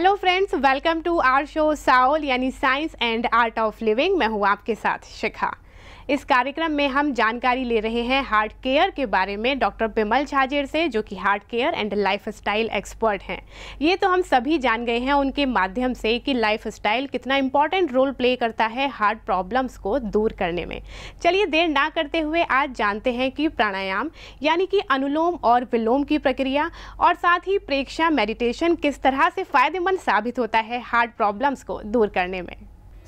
Hello friends welcome to our show soul यानी science and art of living मैं हूँ आपके साथ शिखा। इस कार्यक्रम में हम जानकारी ले रहे हैं हार्ट केयर के बारे में डॉक्टर बिमल झाजेर से, जो कि heart care and life style expert हैं। ये तो हम सभी जान गए हैं उनके माध्यम से कि लाइफ स्टाइल कितना इंपॉर्टेंट रोल प्ले करता है हार्ट प्रॉब्लम्स को दूर करने में। चलिए देर ना करते हुए आज जानते हैं कि प्राणायाम, यानी कि अनुलोम और विलोम की प्रक्रिया और साथ ही प्रेक्षा मेडिटेशन किस तरह से फ़ायदेमंद साबित होता है हार्ट प्रॉब्लम्स को दूर करने में।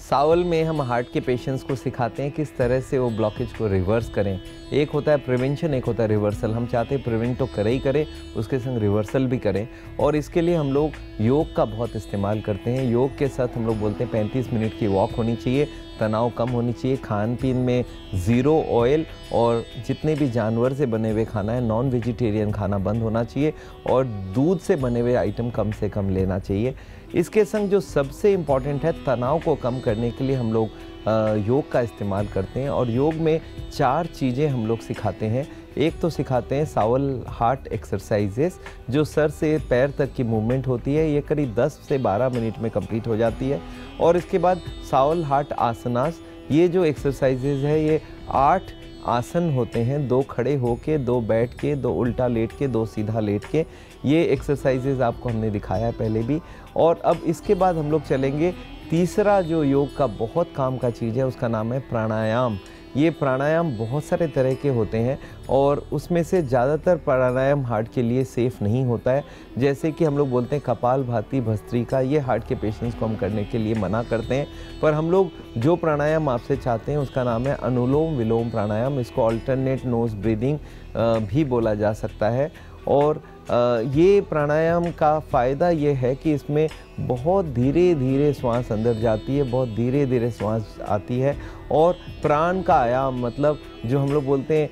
सावल में हम हार्ट के पेशेंट्स को सिखाते हैं किस तरह से वो ब्लॉकेज को रिवर्स करें। एक होता है प्रिवेंशन एक होता है रिवर्सल हम चाहते हैं प्रिवेंट तो करें ही करें, उसके संग रिवर्सल भी करें। और इसके लिए हम लोग योग का बहुत इस्तेमाल करते हैं। योग के साथ हम लोग बोलते हैं पैंतीस मिनट की वॉक होनी चाहिए, तनाव कम होनी चाहिए खान पीन में ज़ीरो ऑयल और जितने भी जानवर से बने हुए खाना है नॉन वेजिटेरियन खाना बंद होना चाहिए और दूध से बने हुए आइटम कम से कम लेना चाहिए। इसके संग जो सबसे इंपॉर्टेंट है, तनाव को कम करने के लिए हम लोग योग का इस्तेमाल करते हैं और योग में चार चीज़ें हम लोग सिखाते हैं। एक तो सिखाते हैं सावल हार्ट एक्सरसाइजेस जो सर से पैर तक की मूवमेंट होती है, ये करीब 10 से 12 मिनट में कंप्लीट हो जाती है। और इसके बाद सावल हार्ट आसनास, ये जो एक्सरसाइजेज है, ये आठ आसन होते हैं, दो खड़े होके, दो बैठ के, दो उल्टा लेट के, दो सीधा लेट के। ये एक्सरसाइजेज आपको हमने दिखाया है पहले भी। और अब इसके बाद हम लोग चलेंगे तीसरा जो योग का बहुत काम का चीज़ है, उसका नाम है प्राणायाम। ये प्राणायाम बहुत सारे तरह के होते हैं और उसमें से ज़्यादातर प्राणायाम हार्ट के लिए सेफ़ नहीं होता है। जैसे कि हम लोग बोलते हैं कपाल भाती भस्त्री का, ये हार्ट के पेशेंट्स को हम करने के लिए मना करते हैं। पर हम लोग जो प्राणायाम आपसे चाहते हैं, उसका नाम है अनुलोम विलोम प्राणायाम। इसको अल्टरनेट नोज़ ब्रीदिंग भी बोला जा सकता है। और ये प्राणायाम का फ़ायदा ये है कि इसमें बहुत धीरे धीरे श्वास अंदर जाती है, बहुत धीरे धीरे श्वास आती है और प्राण का आयाम मतलब जो हम लोग बोलते हैं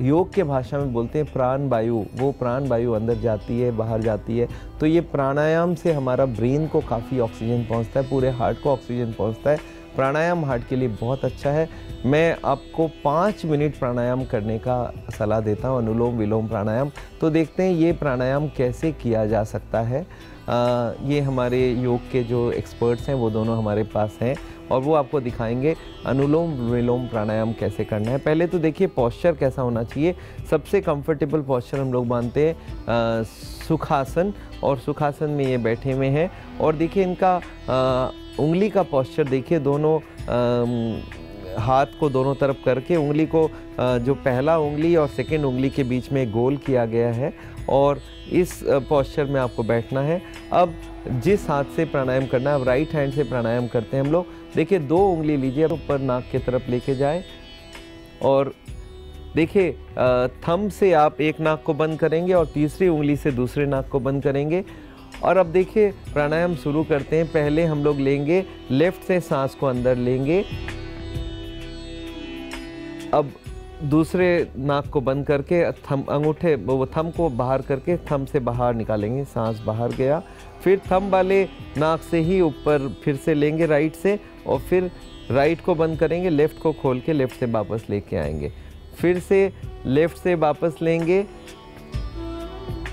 योग के भाषा में बोलते हैं प्राण वायु, वो प्राण वायु अंदर जाती है, बाहर जाती है। तो ये प्राणायाम से हमारा ब्रेन को काफ़ी ऑक्सीजन पहुँचता है, पूरे हार्ट को ऑक्सीजन पहुँचता है। प्राणायाम हार्ट के लिए बहुत अच्छा है। मैं आपको पाँच मिनट प्राणायाम करने का सलाह देता हूँ अनुलोम विलोम प्राणायाम। तो देखते हैं ये प्राणायाम कैसे किया जा सकता है। आ, ये हमारे योग के जो एक्सपर्ट्स हैं वो दोनों हमारे पास हैं और वो आपको दिखाएँगे अनुलोम विलोम प्राणायाम कैसे करना है। पहले तो देखिए पॉस्चर कैसा होना चाहिए। सबसे कंफर्टेबल पॉस्चर हम लोग मानते हैं सुखासन और सुखासन में ये बैठे हुए हैं। और देखिए इनका आ, उंगली का पॉस्चर देखिए दोनों आ, हाथ को दोनों तरफ़ करके उंगली को आ, जो पहला उंगली और सेकेंड उंगली के बीच में गोल किया गया है और इस पॉस्चर में आपको बैठना है। अब जिस हाथ से प्राणायाम करना है अब राइट हैंड से प्राणायाम करते हैं हम लोग। देखिए दो उंगली लीजिए ऊपर नाक की तरफ़ लेके जाए और देखिए थम से आप एक नाक को बंद करेंगे और तीसरी उंगली से दूसरे नाक को बंद करेंगे। और अब देखिए, प्राणायाम शुरू करते हैं। पहले हम लोग लेंगे, लेफ़्ट से सांस को अंदर लेंगे। अब दूसरे नाक को बंद करके थम, अंगूठे, वो थम को बाहर करके थम से बाहर निकालेंगे। सांस बाहर गया। फिर थम वाले नाक से ही ऊपर फिर से लेंगे राइट से और फिर राइट को बंद करेंगे, लेफ़्ट को खोल के लेफ़्ट से वापस लेके आएँगे। फिर से लेफ़्ट से वापस लेंगे।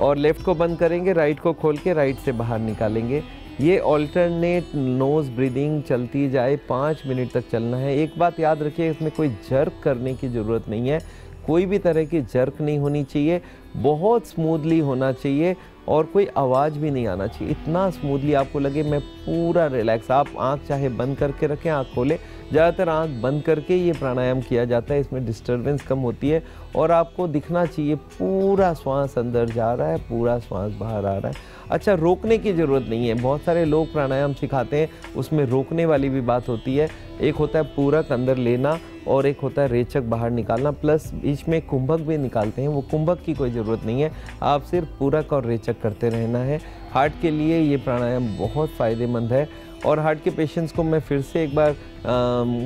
और लेफ़्ट को बंद करेंगे राइट को खोल के राइट से बाहर निकालेंगे। ये ऑल्टरनेट नोज़ ब्रीदिंग चलती जाए, पाँच मिनट तक चलना है। एक बात याद रखिए, इसमें कोई जर्क करने की ज़रूरत नहीं है। कोई भी तरह की जर्क नहीं होनी चाहिए। बहुत स्मूदली होना चाहिए और कोई आवाज़ भी नहीं आना चाहिए। इतना स्मूदली आपको लगे, मैं पूरा रिलैक्स आप आँख चाहे बंद करके रखें, आँख खोले। ज़्यादातर आँख बंद करके ये प्राणायाम किया जाता है। इसमें डिस्टर्बेंस कम होती है और आपको दिखना चाहिए, पूरा श्वास अंदर जा रहा है, पूरा श्वास बाहर आ रहा है। अच्छा रोकने की ज़रूरत नहीं है। बहुत सारे लोग प्राणायाम सिखाते हैं, उसमें रोकने वाली भी बात होती है। एक होता है पूरक अंदर लेना और एक होता है रेचक बाहर निकालना। प्लस बीच में कुंभक भी निकालते हैं। वो कुंभक की कोई ज़रूरत नहीं है। आप सिर्फ़ पूरक और रेचक करते रहना है। हार्ट के लिए ये प्राणायाम बहुत फ़ायदेमंद है। और हार्ट के पेशेंट्स को मैं फिर से एक बार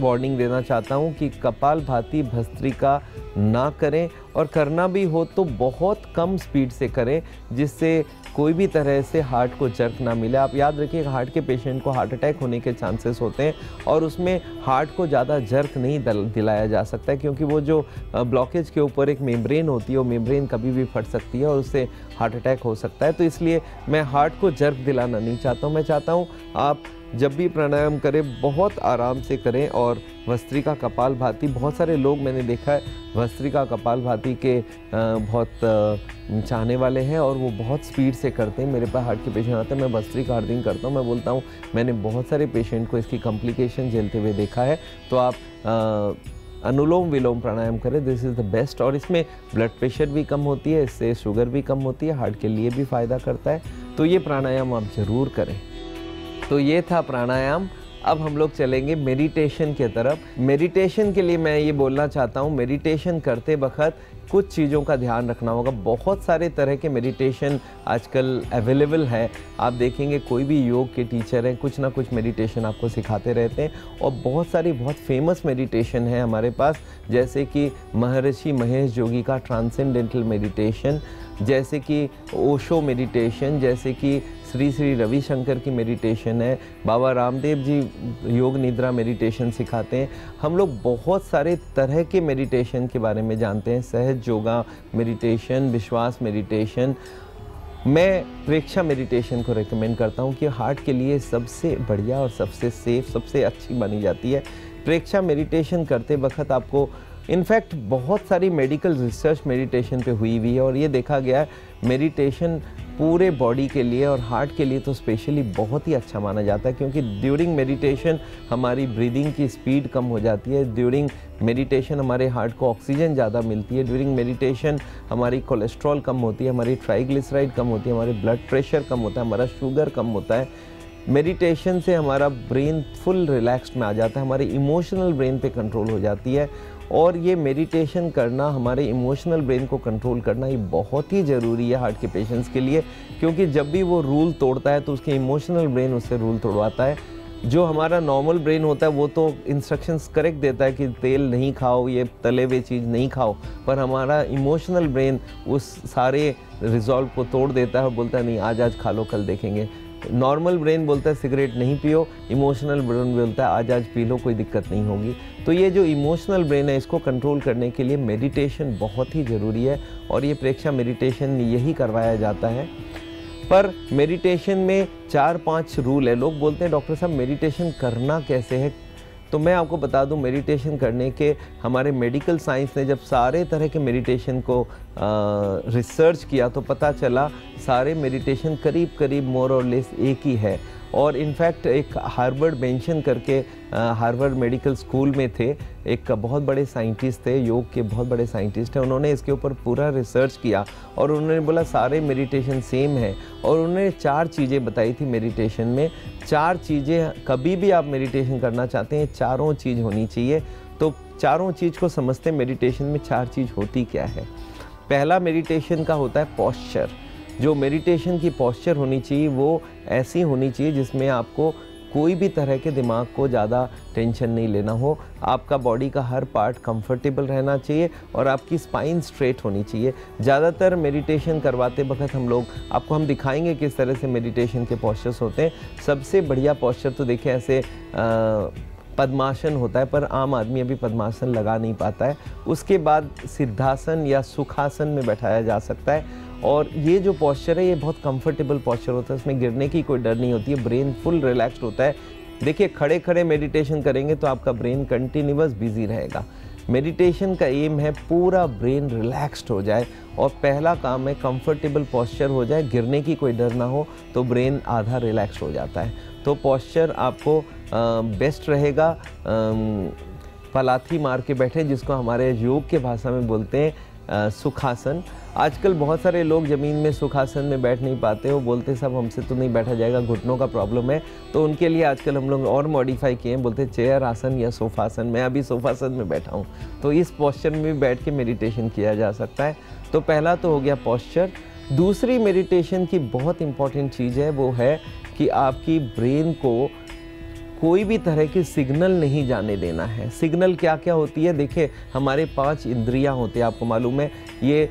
वार्निंग देना चाहता हूँ कि कपाल भाती भस्त्रिका ना करें और करना भी हो तो बहुत कम स्पीड से करें, जिससे कोई भी तरह से हार्ट को जर्क ना मिले। आप याद रखिए, हार्ट के पेशेंट को हार्ट अटैक होने के चांसेस होते हैं और उसमें हार्ट को ज़्यादा जर्क नहीं दिलाया जा सकता है क्योंकि वो जो ब्लॉकेज के ऊपर एक मेम्ब्रेन होती है, वो मेम्ब्रेन कभी भी फट सकती है और उससे हार्ट अटैक हो सकता है। तो इसलिए मैं हार्ट को जर्क दिलाना नहीं चाहता हूँ। मैं चाहता हूँ आप जब भी प्राणायाम करें, बहुत आराम से करें और भस्त्रिका कपाल भाती, बहुत सारे लोग मैंने देखा है, भस्त्रिका कपाल भाती के बहुत चाहने वाले हैं और वो बहुत स्पीड से करते हैं। मेरे पास हार्ट के पेशेंट आते हैं, मैं भस्त्रिका हर दिन करता हूँ, मैं बोलता हूँ, मैंने बहुत सारे पेशेंट को इसकी कॉम्प्लिकेशन झेलते हुए देखा है। तो आप अनुलोम विलोम प्राणायाम करें दिस इज़ द बेस्ट और इसमें ब्लड प्रेशर भी कम होती है, इससे शुगर भी कम होती है, हार्ट के लिए भी फ़ायदा करता है। तो ये प्राणायाम आप ज़रूर करें। तो ये था प्राणायाम। अब हम लोग चलेंगे मेडिटेशन के तरफ़। मेडिटेशन के लिए मैं ये बोलना चाहता हूँ मेडिटेशन करते वक्त कुछ चीज़ों का ध्यान रखना होगा। बहुत सारे तरह के मेडिटेशन आजकल अवेलेबल है। आप देखेंगे कोई भी योग के टीचर हैं, कुछ ना कुछ मेडिटेशन आपको सिखाते रहते हैं। और बहुत सारी बहुत फ़ेमस मेडिटेशन है हमारे पास, जैसे कि महर्षि महेश जोगी का ट्रांसेंडेंटल मेडिटेशन जैसे कि ओशो मेडिटेशन जैसे कि श्री श्री रविशंकर की मेडिटेशन है। बाबा रामदेव जी योग निद्रा मेडिटेशन सिखाते हैं। हम लोग बहुत सारे तरह के मेडिटेशन के बारे में जानते हैं। सहज योगा मेडिटेशन विश्वास मेडिटेशन मैं प्रेक्षा मेडिटेशन को रिकमेंड करता हूँ कि हार्ट के लिए सबसे बढ़िया और सबसे सेफ़ सबसे अच्छी मानी जाती है। प्रेक्षा मेडिटेशन करते वक्त आपको इनफैक्ट बहुत सारी मेडिकल रिसर्च मेडिटेशन पे हुई हुई है और ये देखा गया है मेडिटेशन पूरे बॉडी के लिए और हार्ट के लिए तो स्पेशली बहुत ही अच्छा माना जाता है, क्योंकि ड्यूरिंग मेडिटेशन हमारी ब्रीदिंग की स्पीड कम हो जाती है ड्यूरिंग मेडिटेशन हमारे हार्ट को ऑक्सीजन ज़्यादा मिलती है ड्यूरिंग मेडिटेशन हमारी कोलेस्ट्रॉल कम होती है, हमारी ट्राइग्लिसराइड कम होती है, हमारे ब्लड प्रेशर कम होता है, हमारा शुगर कम होता है मेडिटेशन से हमारा ब्रेन फुल रिलैक्स्ड में आ जाता है, हमारे इमोशनल ब्रेन पे कंट्रोल हो जाती है और ये मेडिटेशन करना, हमारे इमोशनल ब्रेन को कंट्रोल करना ये बहुत ही ज़रूरी है हार्ट के पेशेंट्स के लिए, क्योंकि जब भी वो रूल तोड़ता है तो उसके इमोशनल ब्रेन उससे रूल तोड़वाता है। जो हमारा नॉर्मल ब्रेन होता है, वो तो इंस्ट्रक्शंस करेक्ट देता है कि तेल नहीं खाओ, ये तले हुए चीज़ नहीं खाओ, पर हमारा इमोशनल ब्रेन उस सारे रिजॉल्व को तोड़ देता है और बोलता है, नहीं आज आज खा लो, कल देखेंगे। नॉर्मल ब्रेन बोलता है, सिगरेट नहीं पियो, इमोशनल ब्रेन बोलता है, आज आज पी लो, कोई दिक्कत नहीं होगी. तो ये जो इमोशनल ब्रेन है, इसको कंट्रोल करने के लिए मेडिटेशन बहुत ही ज़रूरी है और ये प्रेक्षा मेडिटेशन यही करवाया जाता है। पर मेडिटेशन में चार पाँच रूल है। लोग बोलते हैं, डॉक्टर साहब, मेडिटेशन करना कैसे है? तो मैं आपको बता दूँ मेडिटेशन करने के हमारे मेडिकल साइंस ने जब सारे तरह के मेडिटेशन को रिसर्च किया तो पता चला सारे मेडिटेशन करीब करीब मोर और लेस एक ही है। और इनफैक्ट एक हार्वर्ड मेंशन करके हार्वर्ड मेडिकल स्कूल में थे। एक बहुत बड़े साइंटिस्ट थे, योग के बहुत बड़े साइंटिस्ट हैं। उन्होंने इसके ऊपर पूरा रिसर्च किया और उन्होंने बोला, सारे मेडिटेशन सेम है। और उन्होंने चार चीज़ें बताई थी मेडिटेशन में। चार चीज़ें, कभी भी आप मेडिटेशन करना चाहते हैं, चारों चीज़ होनी चाहिए। तो चारों चीज़ को समझते मेडिटेशन में चार चीज़ होती क्या है? पहला मेडिटेशन का होता है पॉस्चर जो मेडिटेशन की पॉस्चर होनी चाहिए वो ऐसी होनी चाहिए जिसमें आपको कोई भी तरह के दिमाग को ज़्यादा टेंशन नहीं लेना हो। आपका बॉडी का हर पार्ट कंफर्टेबल रहना चाहिए और आपकी स्पाइन स्ट्रेट होनी चाहिए। ज़्यादातर मेडिटेशन करवाते वक्त हम लोग आपको हम दिखाएँगे किस तरह से मेडिटेशन के पॉस्चर्स होते हैं। सबसे बढ़िया पॉस्चर तो देखिए ऐसे आ, पद्मासन होता है पर आम आदमी अभी पद्मासन लगा नहीं पाता है। उसके बाद सिद्धासन या सुखासन में बैठाया जा सकता है। और ये जो पॉस्चर है ये बहुत कंफर्टेबल पॉस्चर होता है। इसमें गिरने की कोई डर नहीं होती है। ब्रेन फुल रिलैक्स्ड होता है। देखिए खड़े खड़े मेडिटेशन करेंगे तो आपका ब्रेन कंटिन्यूस बिज़ी रहेगा। मेडिटेशन का एम है पूरा ब्रेन रिलैक्स्ड हो जाए और पहला काम है कंफर्टेबल पॉस्चर हो जाए। गिरने की कोई डर ना हो तो ब्रेन आधा रिलैक्स हो जाता है। तो पॉस्चर आपको आ, बेस्ट रहेगा। आ, पलाथी मार के बैठे जिसको हमारे योग के भाषा में बोलते हैं सुखासन। आजकल बहुत सारे लोग ज़मीन में सुखासन में बैठ नहीं पाते वो बोलते सब हमसे तो नहीं बैठा जाएगा, घुटनों का प्रॉब्लम है। तो उनके लिए आजकल हम लोग और मॉडिफाई किए हैं। बोलते चेयर आसन या सोफासन, मैं अभी सोफासन में बैठा हूँ। तो इस पॉस्चर में भी बैठ के मेडिटेशन किया जा सकता है। तो पहला तो हो गया पॉस्चर दूसरी मेडिटेशन की बहुत इंपॉर्टेंट चीज़ है, वो है कि आपकी ब्रेन को कोई भी तरह के सिग्नल नहीं जाने देना है। सिग्नल क्या क्या होती है? देखिए, हमारे पाँच इंद्रियाँ होते हैं, आपको मालूम है, ये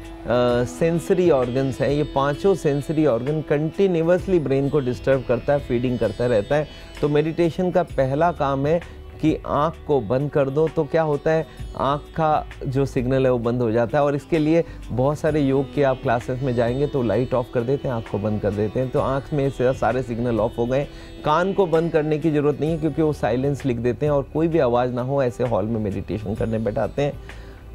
सेंसरी ऑर्गन्स हैं, ये पाँचों सेंसरी ऑर्गन कंटिन्यूसली ब्रेन को डिस्टर्ब करता है फीडिंग करता रहता है। तो मेडिटेशन का पहला काम है कि आँख को बंद कर दो तो क्या होता है, आँख का जो सिग्नल है वो बंद हो जाता है। और इसके लिए बहुत सारे योग के आप क्लासेस में जाएँगे तो लाइट ऑफ़ कर देते हैं, आँख को बंद कर देते हैं। तो आँख में सारे सिग्नल ऑफ़ हो गए। कान को बंद करने की ज़रूरत नहीं है, क्योंकि वो साइलेंस लिख देते हैं और कोई भी आवाज़ ना हो, ऐसे हॉल में मेडिटेशन करने बैठाते हैं।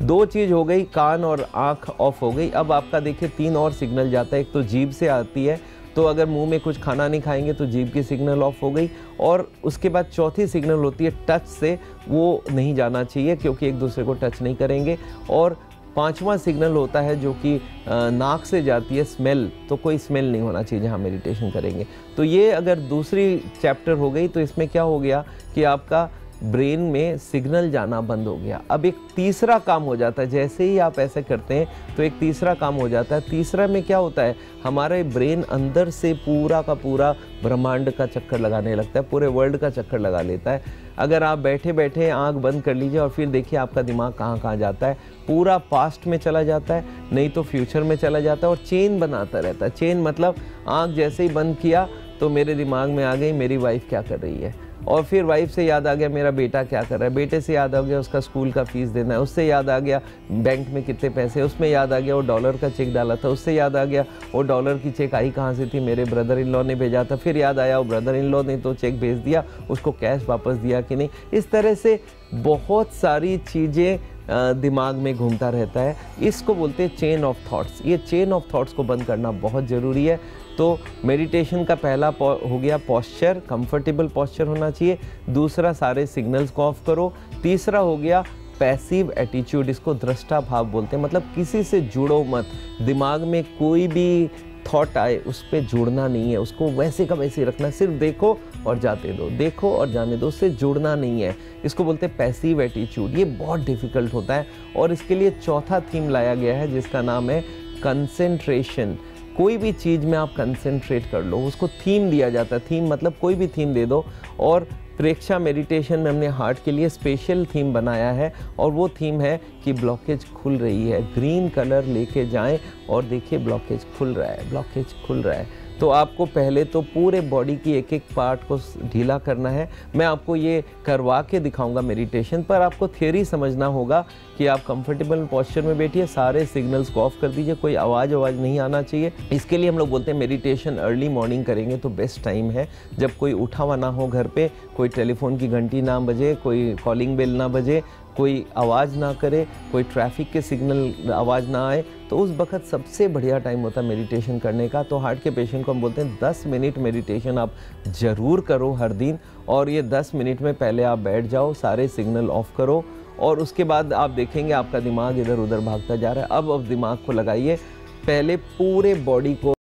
दो चीज़ हो गई, कान और आँख ऑफ़ हो गई। अब आपका देखिए, तीन और सिग्नल जाता है। एक तो जीभ से आती है तो अगर मुँह में कुछ खाना नहीं खाएँगे तो जीभ की सिग्नल ऑफ़ हो गई और उसके बाद चौथी सिग्नल होती है टच से, वो नहीं जाना चाहिए क्योंकि एक दूसरे को टच नहीं करेंगे। और पांचवा सिग्नल होता है जो कि नाक से जाती है स्मेल तो कोई स्मेल नहीं होना चाहिए जहाँ मेडिटेशन करेंगे। तो ये अगर दूसरी चैप्टर हो गई तो इसमें क्या हो गया कि आपका ब्रेन में सिग्नल जाना बंद हो गया। अब एक तीसरा काम हो जाता है, जैसे ही आप ऐसे करते हैं तो एक तीसरा काम हो जाता है। तीसरा में क्या होता है, हमारे ब्रेन अंदर से पूरा का पूरा ब्रह्मांड का चक्कर लगाने लगता है, पूरे वर्ल्ड का चक्कर लगा लेता है। अगर आप बैठे बैठे आँख बंद कर लीजिए और फिर देखिए आपका दिमाग कहाँ कहाँ जाता है, पूरा पास्ट में चला जाता है, नहीं तो फ्यूचर में चला जाता है और चेन बनाता रहता है। चेन मतलब आँख जैसे ही बंद किया तो मेरे दिमाग में आ गई, मेरी वाइफ क्या कर रही है? और फिर वाइफ से याद आ गया, मेरा बेटा क्या कर रहा है? बेटे से याद आ गया, उसका स्कूल का फ़ीस देना है। उससे याद आ गया बैंक में कितने पैसे उसमें याद आ गया, वो डॉलर का चेक डाला था। उससे याद आ गया, वो डॉलर की चेक आई कहाँ से थी? मेरे ब्रदर इन लॉ ने भेजा था। फिर याद आया, वो ब्रदर इन लॉ ने तो चेक भेज दिया, उसको कैश वापस दिया कि नहीं? इस तरह से बहुत सारी चीज़ें दिमाग में घूमता रहता है। इसको बोलते हैं चेन ऑफ़ थॉट्स ये चेन ऑफ़ थॉट्स को बंद करना बहुत ज़रूरी है। तो मेडिटेशन का पहला हो गया पॉस्चर कंफर्टेबल पॉस्चर होना चाहिए। दूसरा, सारे सिग्नल्स को ऑफ़ करो। तीसरा हो गया पैसिव एटीट्यूड इसको दृष्टा भाव बोलते हैं। मतलब किसी से जुड़ो मत। दिमाग में कोई भी थॉट आए, उस पर जुड़ना नहीं है, उसको वैसे का वैसे रखना सिर्फ़ देखो और जाते दो, देखो और जाने दो, उससे जुड़ना नहीं है। इसको बोलते हैं पैसिव एटीट्यूड ये बहुत डिफ़िकल्ट होता है और इसके लिए चौथा थीम लाया गया है, जिसका नाम है कंसेंट्रेशन कोई भी चीज़ में आप कंसेंट्रेट कर लो, उसको थीम दिया जाता है। थीम मतलब कोई भी थीम दे दो और प्रेक्षा मेडिटेशन में हमने हार्ट के लिए स्पेशल थीम बनाया है और वो थीम है कि ब्लॉकेज खुल रही है। ग्रीन कलर लेके जाएँ और देखिए ब्लॉकेज खुल रहा है ब्लॉकेज खुल रहा है। तो आपको पहले तो पूरे बॉडी की एक एक पार्ट को ढीला करना है। मैं आपको ये करवा के दिखाऊँगा मेडिटेशन, पर आपको थियोरी समझना होगा कि आप कंफर्टेबल पॉस्चर में बैठिए, सारे सिग्नल्स को ऑफ़ कर दीजिए, कोई आवाज़ आवाज़ नहीं आना चाहिए। इसके लिए हम लोग बोलते हैं मेडिटेशन अर्ली मॉर्निंग करेंगे तो बेस्ट टाइम है। जब कोई उठा हुआ ना हो घर पर कोई टेलीफोन की घंटी ना बजे, कोई कॉलिंग बेल ना बजे कोई आवाज़ ना करे, कोई ट्रैफ़िक के सिग्नल आवाज़ ना आए तो उस वक्त सबसे बढ़िया टाइम होता है मेडिटेशन करने का। तो हार्ट के पेशेंट को हम बोलते हैं 10 मिनट मेडिटेशन आप ज़रूर करो हर दिन और ये 10 मिनट में पहले आप बैठ जाओ, सारे सिग्नल ऑफ़ करो और उसके बाद आप देखेंगे आपका दिमाग इधर उधर भागता जा रहा है। अब अब दिमाग को लगाइए, पहले पूरे बॉडी को